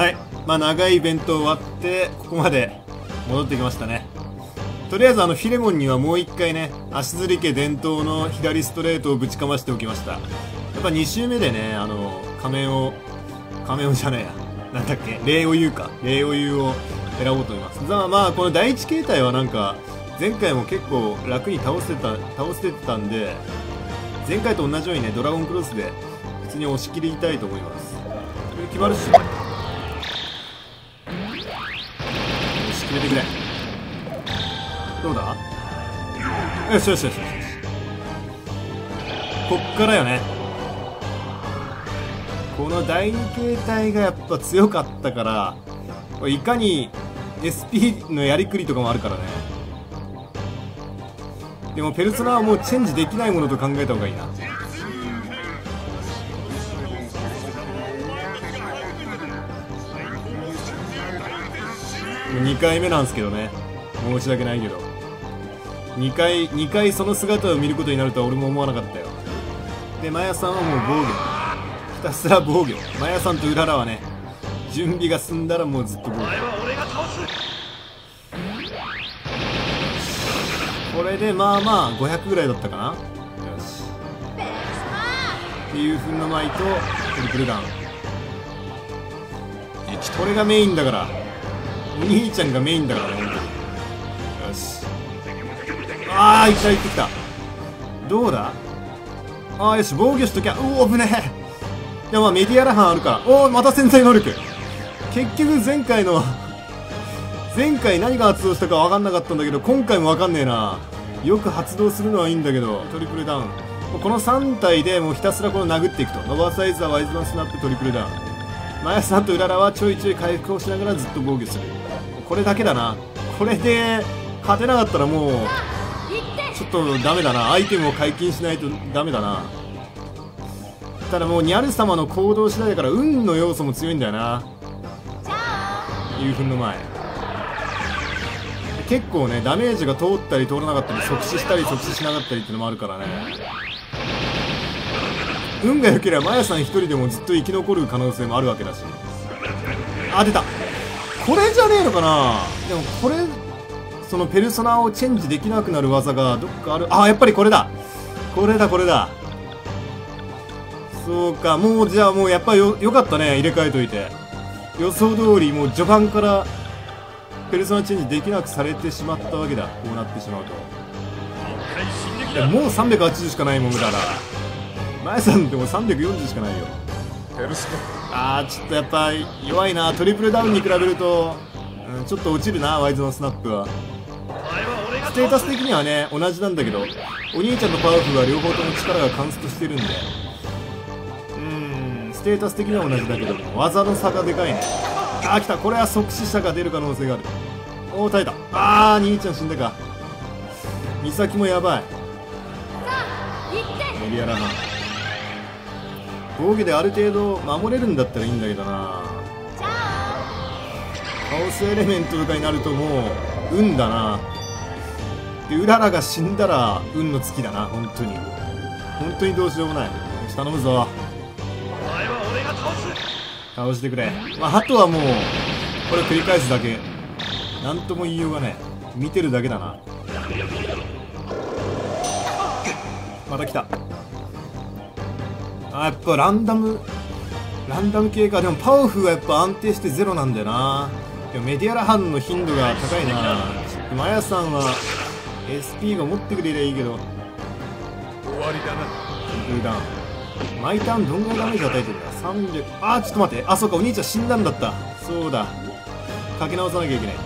はい。まあ長いイベント終わってここまで戻ってきましたね。とりあえずあのフィレモンにはもう一回ね足摺家伝統の左ストレートをぶちかましておきました。やっぱ2周目でねあの仮面を仮面をじゃねえや。なんだっけ？礼を言うか。礼を言うを選ぼうと思います。まあまあこの第一形態はなんか前回も結構楽に倒せた倒せてたんで前回と同じようにねドラゴンクロスで普通に押し切りたいと思います。これ決まるっしょ押し切れてくれ。どうだ？よしよしよし。よしこっからよね。この第二形態がやっぱ強かったからいかに SP のやりくりとかもあるからね。でもペルソナはもうチェンジできないものと考えた方がいいな。2回目なんですけどね。申し訳ないけど。2回2回その姿を見ることになるとは俺も思わなかったよ。でマヤさんはもう防御。ひたすら防御。マヤさんとうららはね。準備が済んだらもうずっと防御。これでまあまあ500ぐらいだったかな。よしっていうふうな舞とトリプルダウン。これがメインだから。お兄ちゃんがメインだからね。よし。ああいったいってきた。どうだ？ああよし防御しときゃ。うお危ねえ。でもまあメディアラハンあるから。おおまた潜在能力。結局前回の 前回何が発動したか分かんなかったんだけど今回も分かんねえな。よく発動するのはいいんだけどトリプルダウン。この3体でもうひたすらこの殴っていくと。ノバサイズはワイズマンスナップトリプルダウン。マヤさんとうららはちょいちょい回復をしながらずっと防御する。これだけだな。これで勝てなかったらもうちょっとダメだな。アイテムを解禁しないとダメだな。ただもうニャル様の行動次第だから運の要素も強いんだよな。いうふんの前。結構ねダメージが通ったり通らなかったり即死したり即死しなかったりってのもあるからね。運が良ければマヤさん一人でもずっと生き残る可能性もあるわけだし。あ出た。これじゃねえのかな？でもこれそのペルソナをチェンジできなくなる技がどっかある。あやっぱりこれだ。これだこれだ。そうか。もうじゃあもうやっぱりよよかったね。入れ替えといて。予想通りもう序盤からペルソナチェンジできなくされてしまったわけだ。こうなってしまうと。もう380しかないもんだから。前さんっても340しかないよ。ペルソあーちょっとやっぱ弱いな。トリプルダウンに比べると、うん、ちょっと落ちるなワイズのスナップは。ステータス的にはね同じなんだけどお兄ちゃんとパワフルは両方とも力がカンストしてるんで。うんステータス的には同じだけど技の差がでかいね。あー来た。これは即死者が出る可能性がある。おお耐えた。あー兄ちゃん死んだか。美咲もやばい。メリアラハン防御である程度守れるんだったらいいんだけどな。カオスエレメントとかになるともう運だな。でうららが死んだら運の月だな。本当に。本当にどうしようもない。頼むぞ。倒してくれ。まああとはもうこれ繰り返すだけ。なんとも言いようがね見てるだけだな。また来た。あやっぱランダムランダム系か。でもパワフはやっぱ安定してゼロなんだよな。でもメディアラハンの頻度が高いな。マヤさんは SP が持ってくれりゃいいけど。終わりだな。クールダウン毎ターンどんぐらいダメージ与えてるんだ？300あーちょっと待って。あそうか。お兄ちゃん死んだんだった。そうだ。かけ直さなきゃいけない。う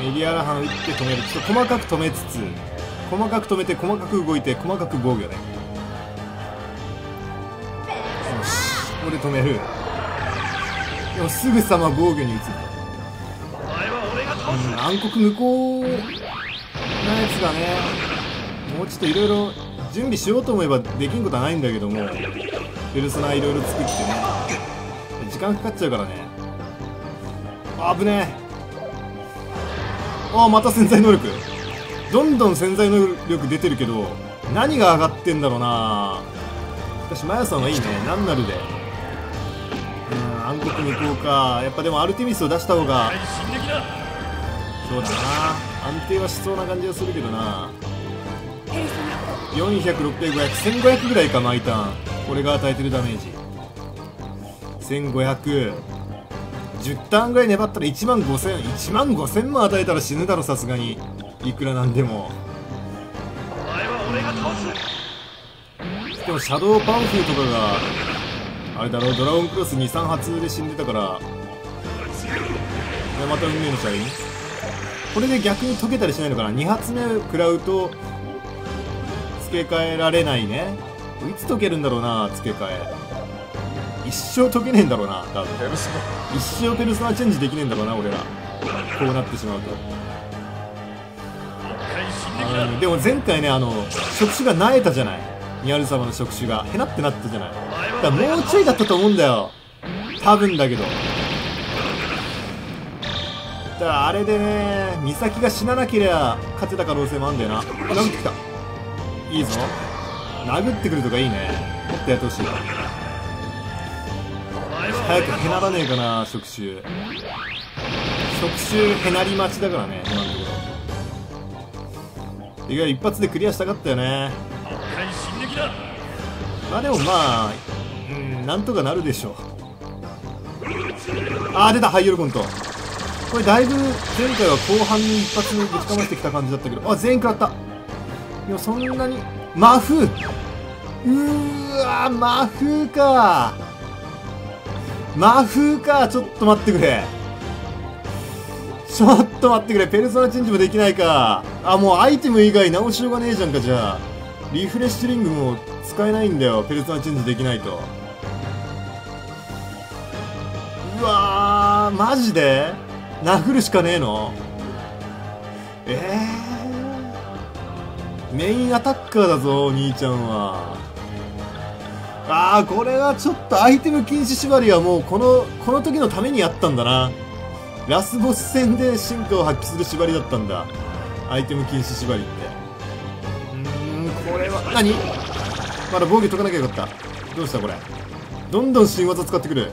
ーん。メディアラハン打って止める。ちょっと細かく止めつつ細かく止めて細かく動いて細かく防御ね。よし。ここで止める。でもすぐさま防御に移る。うん暗黒無効なやつがね。もうちょっといろいろ準備しようと思えばできんことはないんだけども。ペルソナいろいろ作ってね。時間かかっちゃうからね。あぶねえ。あまた潜在能力。どんどん潜在能力出てるけど何が上がってんだろうな。しかしマヤさんはいいね。何なるで。うん暗黒向こうかやっぱでもアルテミスを出した方がそうだな。安定はしそうな感じがするけどな。400600500500ぐらいか毎ターン。これが与えてるダメージ。1500 10ターンぐらい粘ったら1万5000 1万5000も与えたら死ぬだろさすがにいくらなんでも。お前は俺が倒すでもシャドウパンフーとかがあれだろドラゴンクロス23発で死んでたから。でまた運命の車輪これで逆に解けたりしないのかな？2発目食らうと付け替えられないね。いつ解けるんだろうな付け替え。一生解けねえんだろうな多分。一生ペルソナチェンジできねえんだろうな俺ら。こうなってしまうとうん。でも前回ねあの触手がなえたじゃない。ニャル様の触手が。へなってなったじゃない。だからもうちょいだったと思うんだよ。多分だけど。だからあれでね美咲が死ななければ勝てた可能性もあるんだよな。あ殴ってきた。いいぞ。殴ってくるとかいいね。もっとやってほしい。早くへならねえかな触手。触手へなり待ちだからね今のところ。いや一発でクリアしたかったよね。まあでもまあうんなんとかなるでしょう。あー出たハイヨルコント。これだいぶ前回は後半に一発目ぶちかましてきた感じだったけど。あ全員食らった。でもそんなに。魔風。うーわ魔風か。魔風か。ちょっと待ってくれちょっと待ってくれペルソナチェンジもできないか。あもうアイテム以外直しようがねえじゃんかじゃあ。リフレッシュリングも使えないんだよペルソナチェンジできないと。うわーマジで？殴るしかねえの？えー、メインアタッカーだぞお兄ちゃんは。あーこれはちょっとアイテム禁止縛りはもうこのこの時のためにやったんだな。ラスボス戦で進化を発揮する縛りだったんだ。アイテム禁止縛りって。うーんこれは。何？まだ防御解かなきゃよかった。どうしたこれ？どんどん新技使ってくる。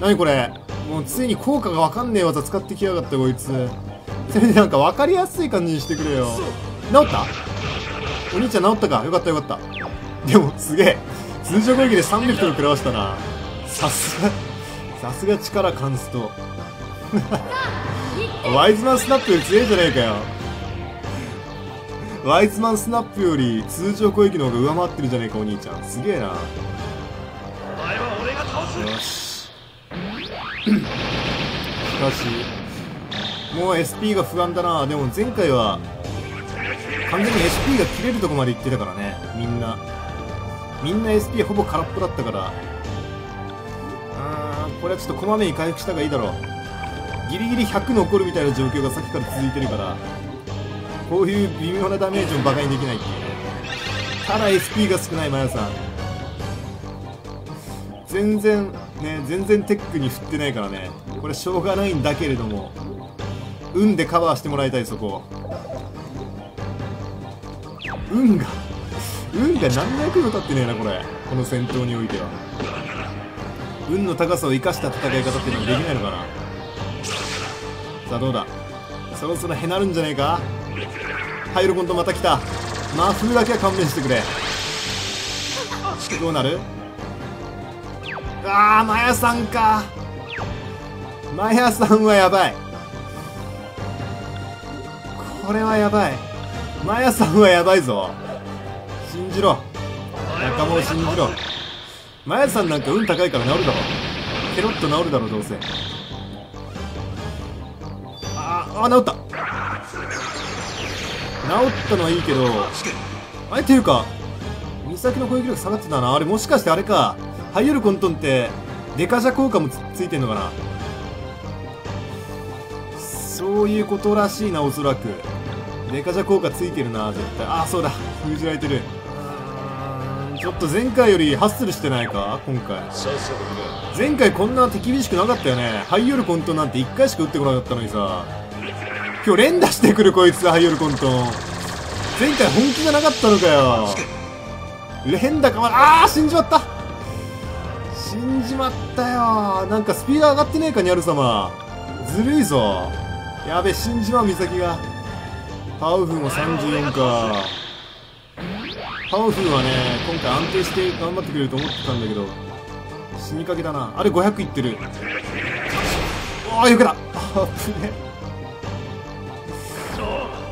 何これ？もうついに効果が分かんねえ技使ってきやがったこいつ。せめてなんか分かりやすい感じにしてくれよ。治った？お兄ちゃん治ったか？よかったよかった。でもすげえ。通常攻撃で3ベクトル食らわしたな。さすがさすが力カンストワイズマンスナップより強いじゃねえかよ。ワイズマンスナップより通常攻撃の方が上回ってるじゃねえかお兄ちゃん。すげえな。お前は俺が倒す。よし。しかしもう SP が不安だな。でも前回は完全に SP が切れるとこまで行ってたからね。みんな。みんな SP ほぼ空っぽだったからこれはちょっとこまめに回復した方がいいだろう。ギリギリ100残るみたいな状況がさっきから続いてるからこういう微妙なダメージもバカにできないっていうね。ただ SP が少ないマヤさん。全然ね全然テックに振ってないからね。これしょうがないんだけれども運でカバーしてもらいたいそこ。運が運が何の役にも立ってねえなこれ。この戦闘においては。運の高さを生かした戦い方っていうのはできないのかな？さあどうだ？そろそろへなるんじゃねえか？ハイロコンとまた来た。魔風だけは勘弁してくれ。どうなる？あーマヤさんか。マヤさんはやばい。これはやばい。マヤさんはやばいぞ。信じろ。仲間を信じろ。マヤさんなんか運高いから治るだろ。ケロッと治るだろどうせ。あーあー治った。治ったのはいいけどあれっていうか美咲の攻撃力下がってたな。あれもしかしてあれか。ハイヨルコントンってデカジャ効果もつついてんのかな。そういうことらしいなおそらく。デカジャ効果ついてるな絶対。あそうだ。封じられてる。ちょっと前回よりハッスルしてないか？今回。前回こんな手厳しくなかったよね。ハイヨルコントンなんて1回しか打ってこなかったのにさ。今日連打してくるこいつハイヨルコント。ン前回本気じゃなかったのかよ。変だかまああ死んじまった。死んじまったよ。なんかスピード上がってねえかニャル様。ずるいぞ。やべ死んじまう美咲が。パウフンも34か。パウフンはね今回安定して頑張ってくれると思ってたんだけど死にかけだな。あれ500いってる。おおよけたあぶね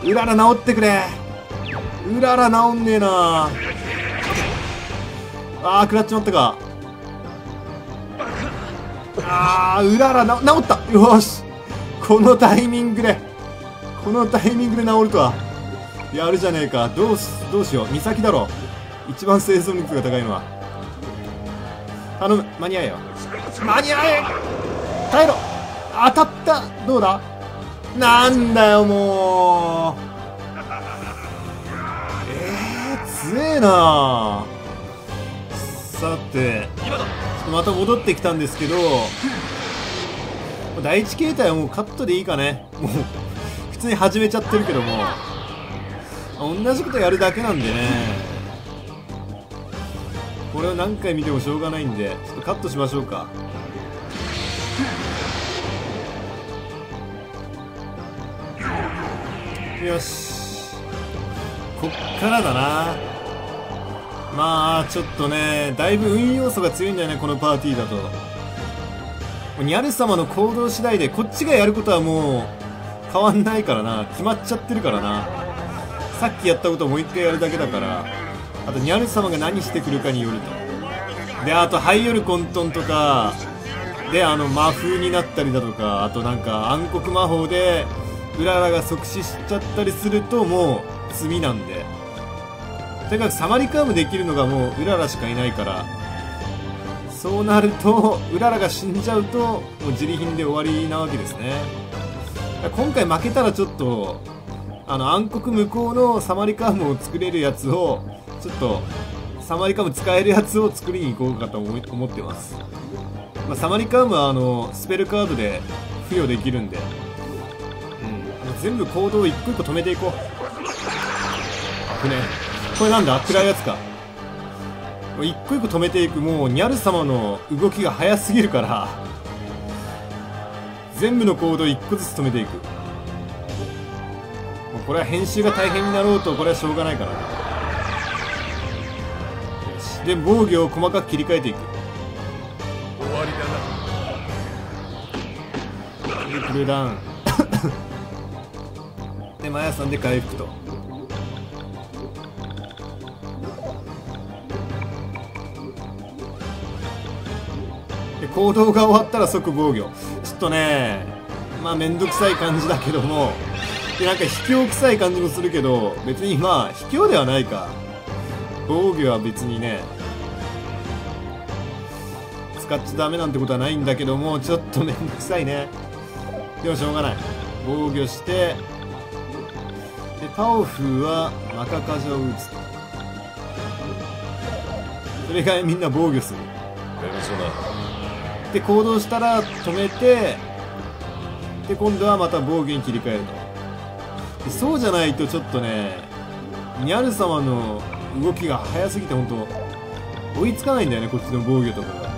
うらら治ってくれ。うらら治んねえな。あー食らっちまったか。あーうらら治った。よし。このタイミングでこのタイミングで治るとは。やるじゃねえか。どうしどうしよう。美咲だろ。一番生存率が高いのは。頼む。間に合えよ。間に合え。耐えろ。当たった。どうだ？なんだよもう。えー、強えな。さてまた戻ってきたんですけど第一形態はもうカットでいいかね。もう普通に始めちゃってるけども。同じことやるだけなんでね。これを何回見てもしょうがないんでちょっとカットしましょうか。よし。こっからだな。まあちょっとねだいぶ運要素が強いんだよねこのパーティーだと。ニャル様の行動次第でこっちがやることはもう変わんないからな。決まっちゃってるからな。さっきやったことをもう一回やるだけだからあとニャル様が何してくるかによると。であとハイヨル混沌とかであの魔風になったりだとかあとなんか暗黒魔法でうららが即死しちゃったりするともう罪なんで。とにかくサマリカームできるのがもううららしかいないから。そうなるとうららが死んじゃうともう自利品で終わりなわけですね。今回負けたらちょっとあの暗黒向こうのサマリカムを作れるやつをちょっとサマリカム使えるやつを作りに行こうかと思ってます、まあ、サマリカムはあのスペルカードで付与できるんで、うん、全部行動を一個一個止めていこう。危ね。これなんだ？暗いやつか。一個一個止めていく。もうニャル様の動きが速すぎるから。全部の行動一個ずつ止めていく。これは編集が大変になろうとこれはしょうがないから。よし。で防御を細かく切り替えていく。終わりだな。でクルーダウン。でマヤさんで回復と。で行動が終わったら即防御。ちょっとねまあめんどくさい感じだけどもでなんか卑怯臭い感じもするけど別にまあ卑怯ではないか。防御は別にね。使っちゃダメなんてことはないんだけどもちょっとめんどくさいね。でもしょうがない。防御してでパオフはマカカジャを打つ。とそれ以外みんな防御する。で行動したら止めてで今度はまた防御に切り替えると。でそうじゃないとちょっとねニャル様の動きが速すぎて本当追いつかないんだよねこっちの防御とかが。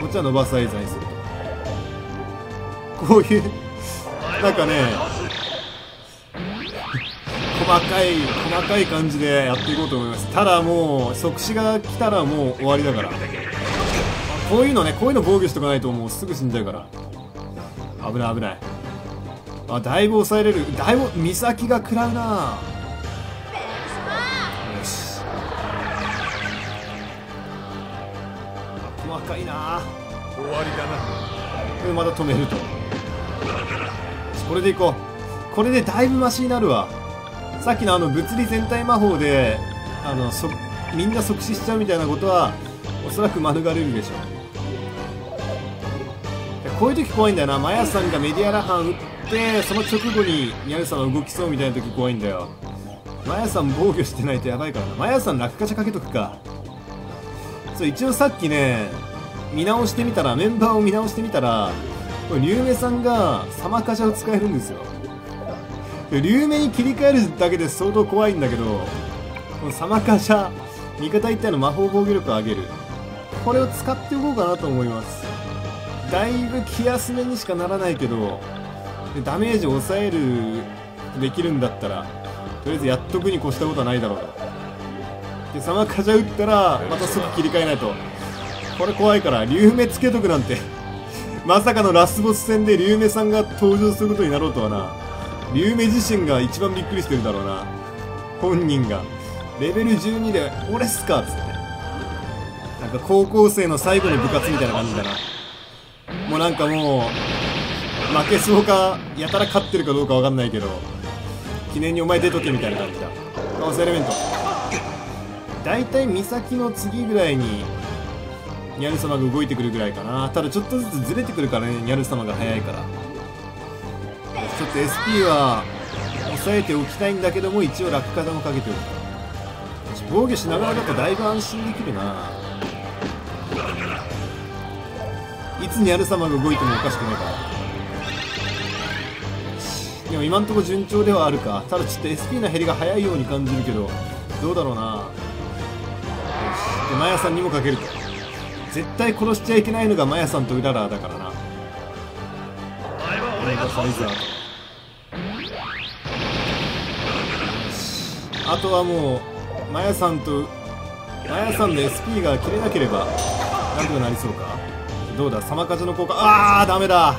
こっちは伸ばす合図にすると。こういうなんかね細かい細かい感じでやっていこうと思います。ただもう即死が来たらもう終わりだから。こういうのねこういうの防御しとかないともうすぐ死んじゃうから。危ない危ない。あだいぶ抑えれる。だいぶ岬が食らうな。よし。細かいな。終わりだな。でまた止めると。これでいこう。これでだいぶマシになるわ。さっきのあの物理全体魔法であのそみんな即死しちゃうみたいなことはおそらく免れるでしょう。こういう時怖いんだよな。マヤさんがメディアラハン打ってその直後にニャルさんが動きそうみたいな時怖いんだよ。マヤさん防御してないとやばいからな。マヤさん落下者かけとくか。そう一応さっきね見直してみたらメンバーを見直してみたらこれ龍明さんがサマカジャを使えるんですよ。で龍明に切り替えるだけで相当怖いんだけどこのサマカジャ味方一体の魔法防御力を上げる。これを使っておこうかなと思います。だいぶ気休めにしかならないけどでダメージを抑えるできるんだったらとりあえずやっとくに越したことはないだろうと。でサマカジャ打ったらまた即切り替えないと。これ怖いから竜目つけとくなんて。まさかのラスボス戦で竜目さんが登場することになろうとはな。竜目自身が一番びっくりしてるだろうな。本人が。レベル12で「俺っすか」っつって。なんか高校生の最後の部活みたいな感じだな。もうなんかもう負けそうかやたら勝ってるかどうかわかんないけど記念にお前出とけみたいな感じだ。カオスエレメント大体岬の次ぐらいにニャル様が動いてくるぐらいかな。ただちょっとずつずれてくるからねニャル様が早いから。ちょっと SP は抑えておきたいんだけども一応落下もかけておく。防御しながらだとだいぶ安心できるな。いつニャル様が動いてもおかしくないから。でも今んところ順調ではあるか。ただちょっと SP の減りが早いように感じるけどどうだろうな。よし。でマヤさんにもかけると。絶対殺しちゃいけないのがマヤさんとウララだからな。お前は俺がサイザーとあとはもうマヤさんとマヤさんの SP が切れなければなんとかなりそうか。どうだ？サマカジの効果。あーダメだ。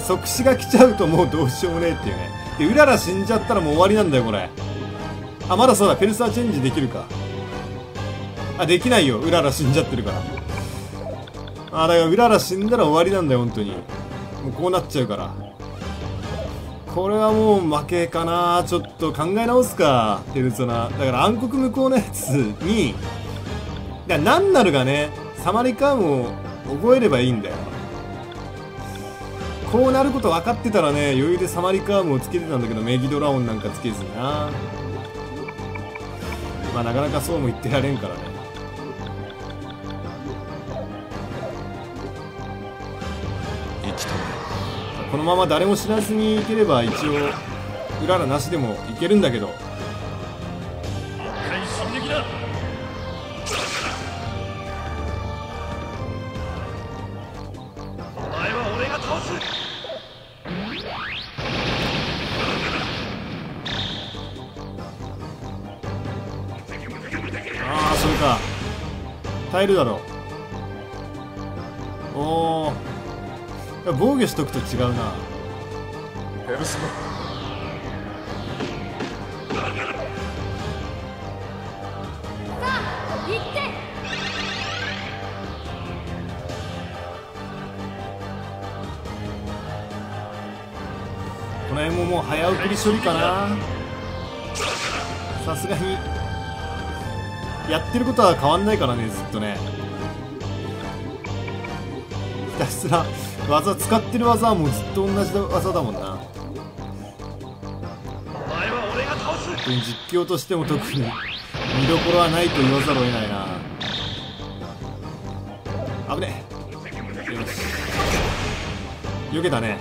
即死が来ちゃうともうどうしようもねえっていうね。でうらら死んじゃったらもう終わりなんだよこれ。あまだそうだ。ペルサーチェンジできるか。あできないよ。うらら死んじゃってるから。あだからうらら死んだら終わりなんだよ本当に。もうこうなっちゃうから。これはもう負けかな。ちょっと考え直すかペルソナ。だから暗黒向こうのやつにだから何なるがねサマリカームを覚えればいいんだよ。こうなること分かってたらね余裕でサマリカームをつけてたんだけどメギドラオンなんかつけずにな。まあなかなかそうも言ってられんからね。このまま誰も知らずにいければ一応うららなしでもいけるんだけど耐えるだろう。おお防御しとくと違うな。ペルソナ行って。この辺ももう早送り処理かな。さすがにやってることは変わんないからねずっとね。ひたすら技使ってる技はもうずっと同じ技だもんな。実況としても特に見どころはないと言わざるを得ないな。危ねえ。よし。避けたね。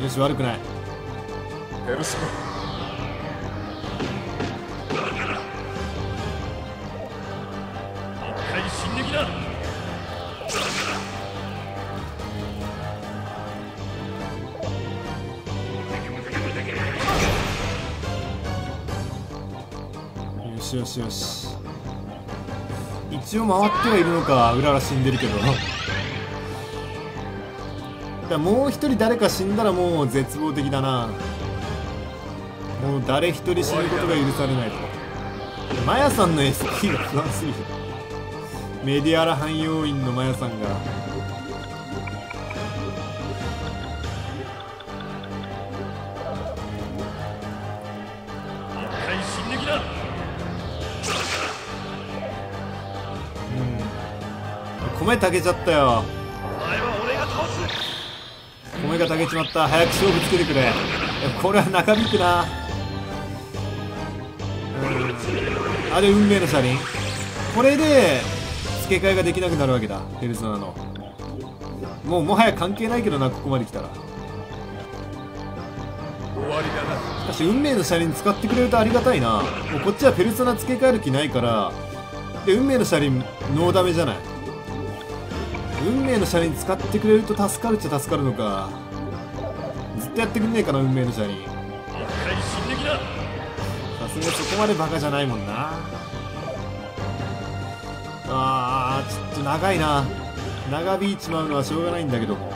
よし悪くない。しよし。一応回ってはいるのかうらら死んでるけど。だもう一人誰か死んだらもう絶望的だな。もう誰一人死ぬことが許されないと。マヤさんの SP が不安すぎる。メディアラ汎用員のマヤさんが。米炊けちゃったよ。お前は俺が倒す米が炊けちまった。早く勝負つけてくれ。これは長引くな。うん。あれ運命の車輪。これで付け替えができなくなるわけだ。ペルソナの。もうもはや関係ないけどなここまで来たら。終わりだな。しかし運命の車輪使ってくれるとありがたいな。もうこっちはペルソナ付け替える気ないから。で運命の車輪ノーダメじゃない運命の車輪使ってくれると助かるっちゃ助かるのか。ずっとやってくんねえかな運命の車輪。さすがにそこまでバカじゃないもんな。あーちょっと長いな。長引いちまうのはしょうがないんだけども。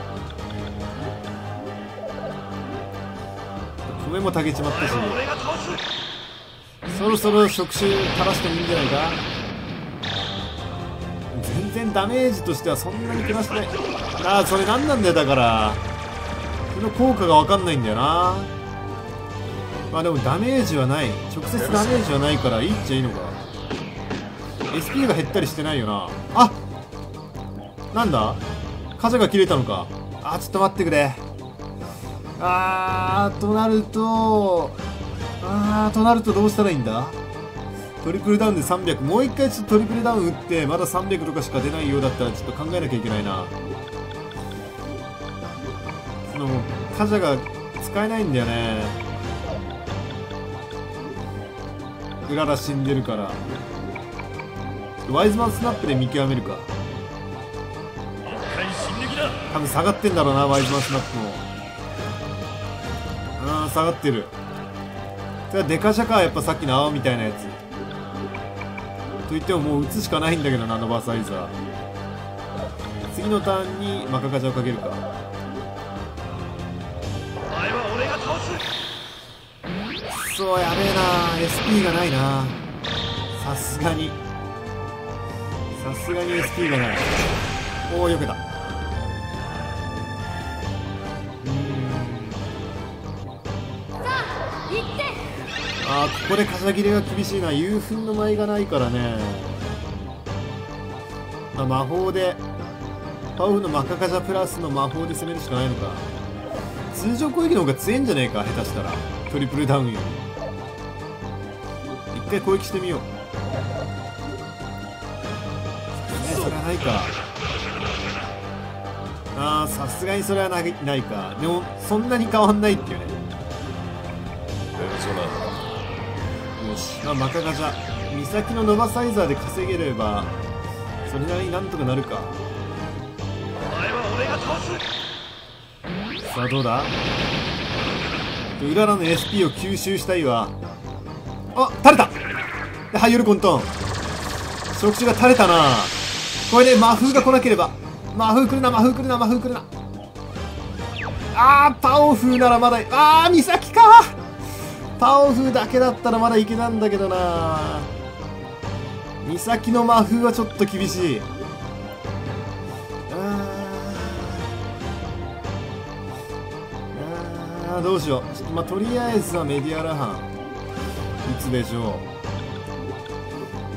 米も炊けちまったし。そろそろ触手垂らしてもいいんじゃないか全然ダメージとしてはそんなに食らしてないああそれ何なんだよだから。その効果が分かんないんだよな。まあでもダメージはない。直接ダメージはないからいいっちゃいいのか。SP が減ったりしてないよな。あなんだ？傘が切れたのか。あちょっと待ってくれ。あーとなるとあーとなるとどうしたらいいんだ？トリプルダウンで300もう一回ちょっとトリプルダウン打ってまだ300とかしか出ないようだったらちょっと考えなきゃいけないな。そのカジャが使えないんだよね。うらら死んでるから。ワイズマンスナップで見極めるか。多分下がってんだろうなワイズマンスナップも。あー下がってる。それはデカシャかやっぱさっきの青みたいなやつと言ってももう打つしかないんだけどナノバーサイザー。次のターンにマカカジャをかけるか。お前は俺が倒す。そうやべえな。SP がないな。さすがに。さすがに SP がない。おおよけた。あーここでかさ切れが厳しいな。夕粉の舞がないからね、あ、魔法でパウフのマカカジャプラスの魔法で攻めるしかないのか。通常攻撃の方が強いんじゃねえか下手したら。トリプルダウンより。一回攻撃してみよう。ねそれはないか。あーさすがにそれはないか。でもそんなに変わんないっていうね、まあ、マカガジャ。岬のノバサイザーで稼げればそれなりになんとかなるか。さあどうだ？うららの SP を吸収したいわ。あ垂れた！でハイヨルコントン。触手が垂れたな。これで魔風が来なければ。魔風来るな魔風来るな魔風来るな。あーパオフならまだあー岬かパオフだけだったらまだいけたんだけどな。岬の魔風はちょっと厳しい。ああどうしよう。ちょっとまあとりあえずはメディアラハン。打つでしょう。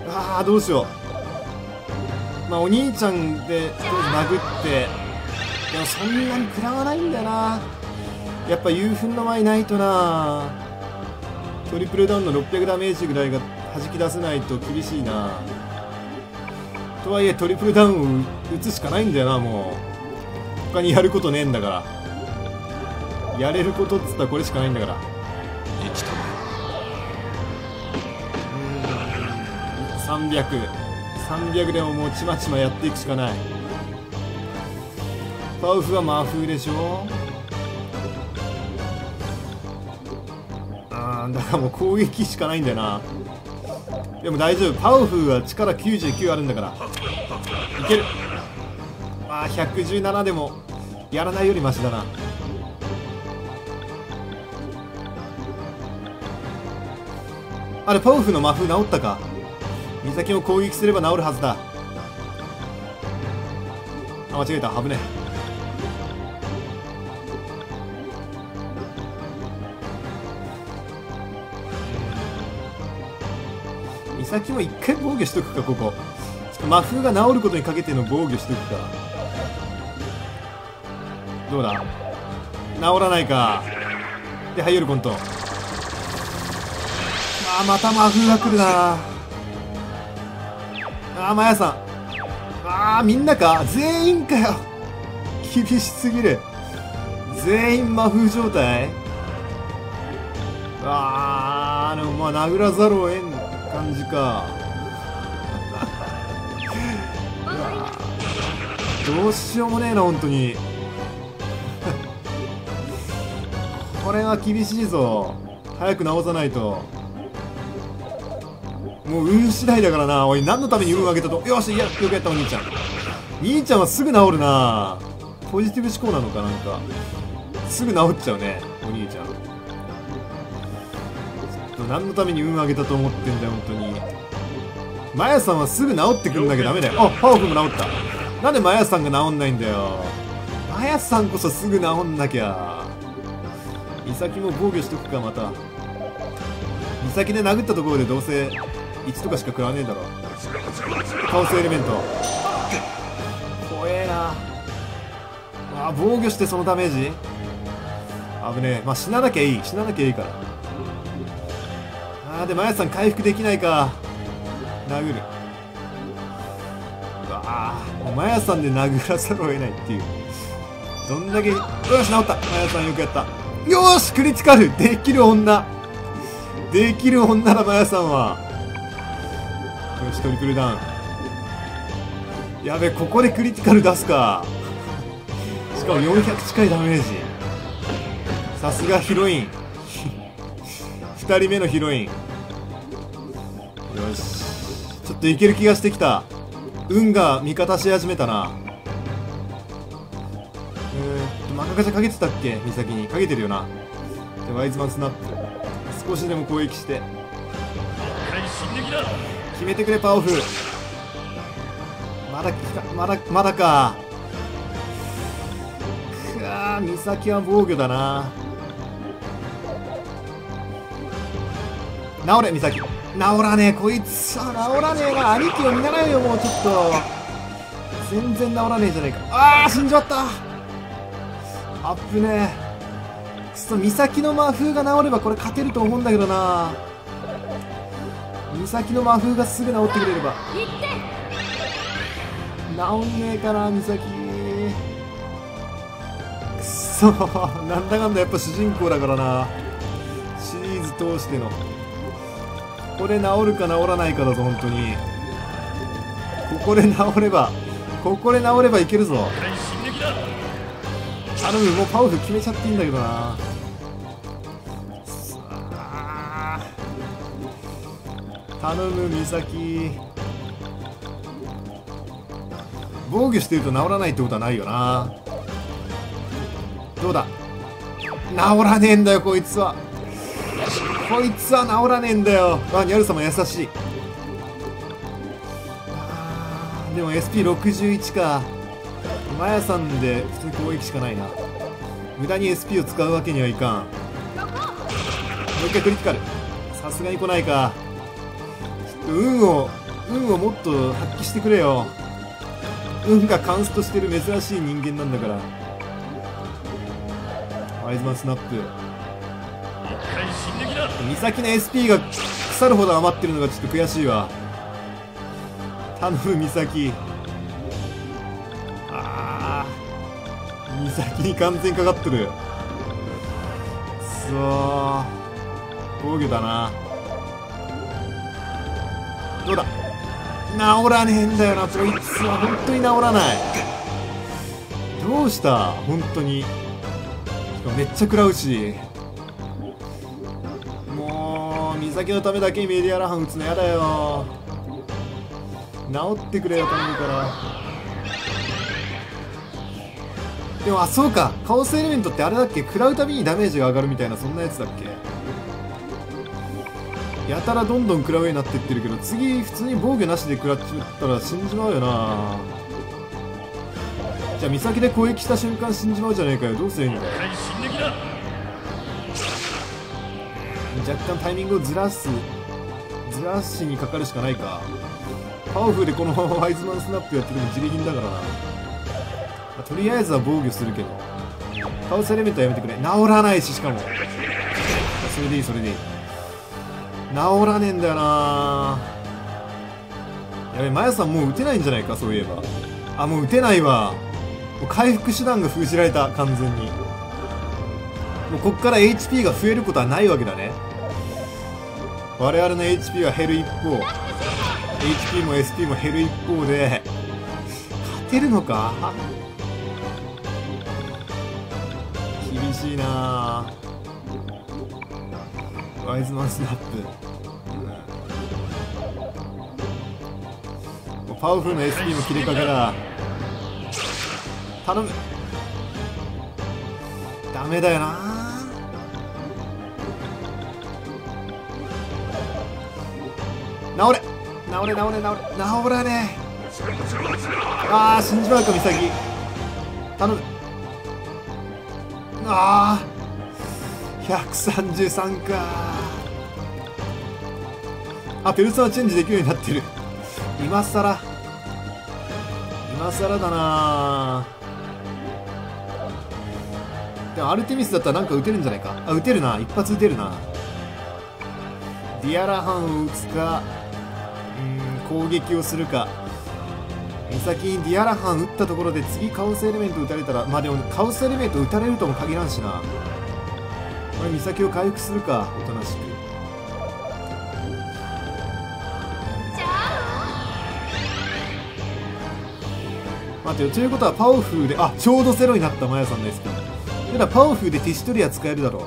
ああどうしよう。まあお兄ちゃんでとりあえず殴って。でもそんなに食らわないんだよな。やっぱ夕粉の前ないとな。トリプルダウンの600ダメージぐらいが弾き出せないと厳しいな。とはいえトリプルダウンを打つしかないんだよなもう。他にやることねえんだから。やれることっつったらこれしかないんだから。生きたま300300でももうちまちまやっていくしかない。パウフは魔風でしょ。だかもう攻撃しかないんだよな。でも大丈夫。パウフーは力99あるんだから。いける。まあ117でもやらないよりマシだな。あれパウフーの魔風治ったか。岬を攻撃すれば治るはずだ。あ間違えた。危ねえ。岬も一回防御しとくかここ。ちょっと魔風が治ることにかけての防御しとくか。どうだ？治らないか。でハイヨルコント。あまた魔風が来るな。あマヤさん。あーみんなか。全員かよ。厳しすぎる。全員魔風状態。あーでもまあ殴らざるを得ん感じか。うわーどうしようもねえな本当に。これは厳しいぞ。早く直さないと。もう運次第だからな。おい何のために運上げたと。よしいやよくやったお兄ちゃん。兄ちゃんはすぐ治るな。ポジティブ思考なのかなんか。すぐ治っちゃうねお兄ちゃん。何のために運上げたと思ってんだよ本当に。マヤさんはすぐ治ってくんなきゃダメだよ。あパワフルも治った。なんでマヤさんが治んないんだよ。マヤさんこそすぐ治んなきゃ。イサキも防御しとくかまた。イサキで殴ったところでどうせ1とかしか食らわねえだろ。カオスエレメント。怖えな。あ防御してそのダメージ？危ねえ。まあ死ななきゃいい。死ななきゃいいからあーでマヤさん回復できないか。殴る。うわあもうマヤさんで殴らざるを得ないっていう。どんだけよし治った。マヤさんよくやった。よしクリティカル。できる女。できる女だマヤさんは。よしトリプルダウン。やべここでクリティカル出すか。しかも400近いダメージ。さすがヒロイン。2人目のヒロイン。といける気がしてきた。運が味方し始めたな。えーっと真ん中じゃかけてたっけ？美咲に。かけてるよな。でワイズマンスナップ。少しでも攻撃して。決めてくれパオフまだかまだまだか。くわー美咲は防御だな。治れ美咲治らねえこいつは。治らねえな。兄貴を見習えよもうちょっと。全然治らねえじゃないか。ああ死んじまった。アップねえくそ美咲の魔風が治ればこれ勝てると思うんだけどな。美咲の魔風がすぐ治ってくれれば。治んねえかな美咲。くそなんだかんだやっぱ主人公だからな。シリーズ通しての。これ治るか治らないかだぞ本当に。ここで治ればここで治ればいけるぞ。頼むもうパワフ決めちゃっていいんだけどな。あ頼む美咲。防御してると治らないってことはないよな。どうだ？治らねえんだよこいつは。こいつは治らねえんだよ。あニャル様優しい。でも SP61 か。マヤさんで普通に攻撃しかないな。無駄に SP を使うわけにはいかん。もう一回クリティカル。さすがに来ないか。ちょっと運を運をもっと発揮してくれよ。運がカンストしてる珍しい人間なんだから。ワイズマンスナップ回進撃だ。美咲の SP が腐るほど余ってるのがちょっと悔しいわ。頼む美咲。あー。美咲に完全かかってる。くそー。防御だな。どうだ？治らねえんだよなこいつは。本当に治らない。どうした？本当に。めっちゃ食らうしもう美咲のためだけにメディアラハン打つのやだよ。治ってくれよ頼むから。でもあそうか。カオスエレメントってあれだっけ？食らうたびにダメージが上がるみたいなそんなやつだっけ？やたらどんどん食らうようになってってるけど次普通に防御なしで食らっちまったら死んじまうよな。じゃあ美咲で攻撃した瞬間死んじまうじゃねえかよ。どうすりゃいいんだよ若干タイミングをずらすずらしにかかるしかないか。パワフルでこのままワイズマンスナップやってても自力だからな、まとりあえずは防御するけど。カオスエレメントはやめてくれ。治らないししかも。それでいいそれでいい。治らねえんだよな。やべマヤさんもう打てないんじゃないかそういえば。あもう打てないわ。回復手段が封じられた完全に。もうこっから HP が増えることはないわけだね。我々の HP は減る一方。HP も SP も減る一方で。勝てるのか？厳しいな。ワイズマンスナップ、パワフルの SP も切れかから頼む。ダメだよな。治れ。治れ治れ治れ。治らねああ死んじまうか美咲頼む。ああ133かあペルソナチェンジできるようになってる。今さら今さらだなでもアルテミスだったらなんか撃てるんじゃないか？あ撃てるな。一発撃てるな。ディアラハンを撃つか。攻撃をするか。美咲にディアラハン撃ったところで次カオスエレメント撃たれたらまあでもカオスエレメント撃たれるとも限らんしな。これ美咲を回復するか。おとなしく。待てよ。ということはパオフーであちょうどゼロになったマヤさんの SP だからパオフーでティシュトリア使えるだろ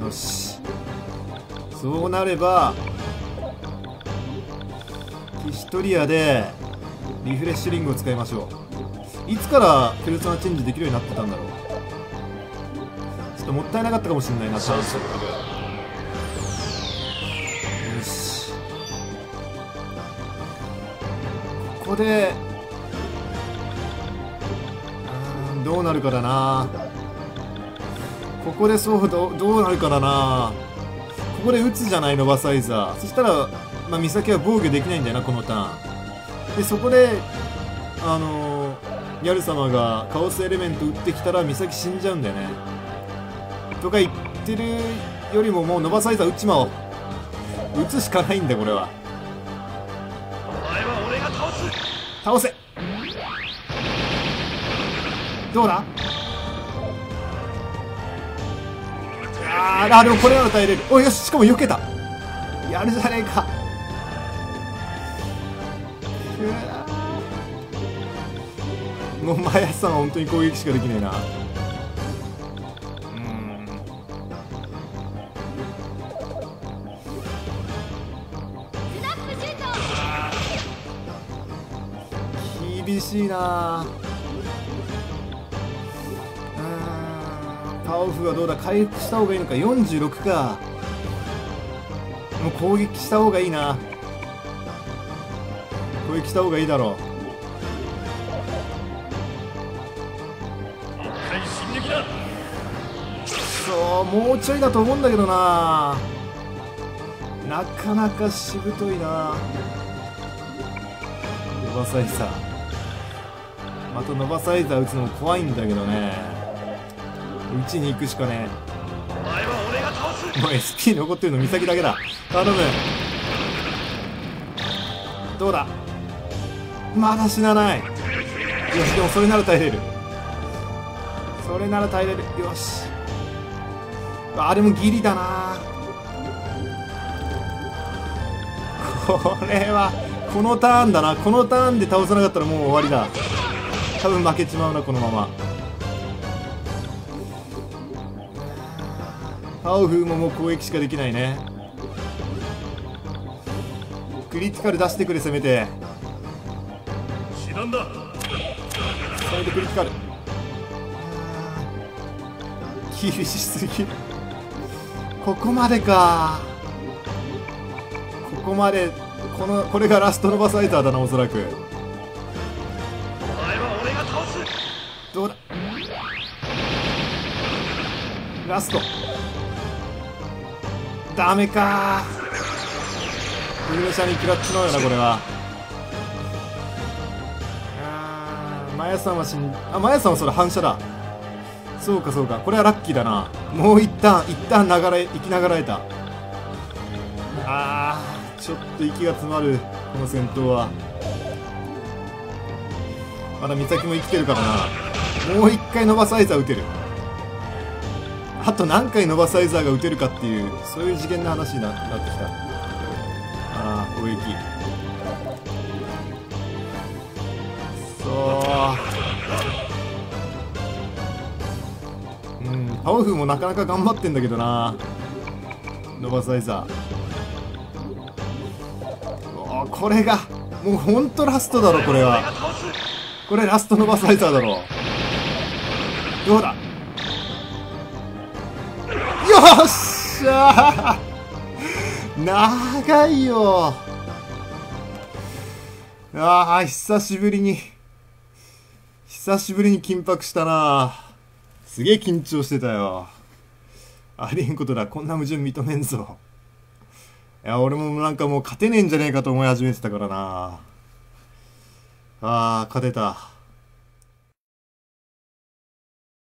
う。よし。そうなればティシトリアでリフレッシュリングを使いましょう。いつからペルソナチェンジできるようになってたんだろう。ちょっともったいなかったかもしれないな。チャンスよし。ここでうんどうなるかだな。ここでそうどどうなるかだな。ここで打つじゃないのバサイザー。そしたら、まあ、美咲は防御できないんだよなこのターン。でそこであのー、ヤル様がカオスエレメント打ってきたら美咲死んじゃうんだよね。とか言ってるよりももうノバサイザー打っちまおう打つしかないんだよこれは。お前は俺が倒す。倒せ。どうだ？あーあでもこれなら耐えれる。およししかも避けた。やるじゃねえかもう前さんは本当に攻撃しかできないな。うん。厳しいな。うーんパオフはどうだ？回復した方がいいのか。46か。もう攻撃した方がいいな。攻撃した方がいいだろ一回進撃だ。うそうもうちょいだと思うんだけどな。なかなかしぶといな。ノバサイザーまたノバサイザー打つのも怖いんだけどね。打ちに行くしかねお前は俺が倒す。もう SP 残ってるの美咲だけだ。頼む。どうだ？まだ死なない。よしでもそれなら耐えれる。それなら耐えれる。よし。あれもギリだな。これはこのターンだな。このターンで倒さなかったらもう終わりだ。多分負けちまうなこのまま。パオフーももう攻撃しかできないね。クリティカル出してくれせめて。だ。せめてクリティカル厳しすぎ。るここまでか。ここまでこのこれがラストノバサイザーだなおそらく。どうだ？ラスト。ダメか。フルメシャに食らっちまうよなこれはマヤさんは死んあマヤさんはそれ反射だ。そうかそうか。これはラッキーだな。もう一旦一旦流れ生きながらえた。あーちょっと息が詰まる。この戦闘は。まだ美咲も生きてるからな。もう一回ノバサイザー打てる。あと何回ノバサイザーが打てるかっていうそういう次元の話にななってきた。ああ攻撃。うん。パワフルもなかなか頑張ってんだけどな。ノバサイザーこれがもうほんとラストだろこれは。これラストノバサイザーだろ。どうだ？よっしゃ長いよ。ああ久しぶりに。久しぶりに緊迫したな。すげえ緊張してたよ。ありえんことだ。こんな矛盾認めんぞ。いや俺もなんかもう勝てねえんじゃねえかと思い始めてたからな。あー勝てた。